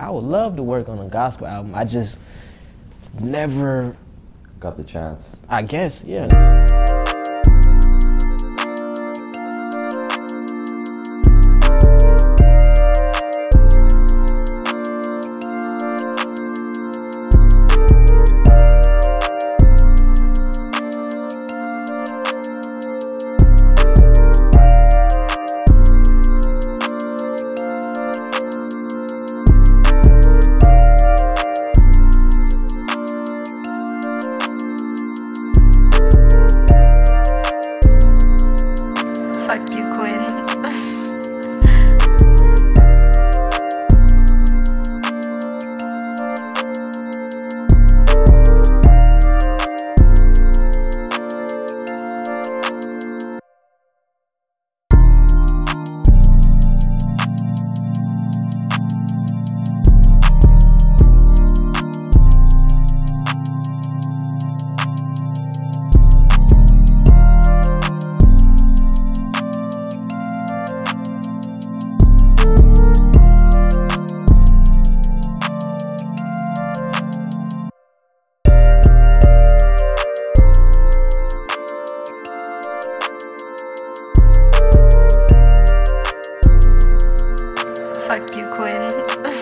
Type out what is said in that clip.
I would love to work on a gospel album. I just never Got the chance. I guess, yeah. Bitcoin.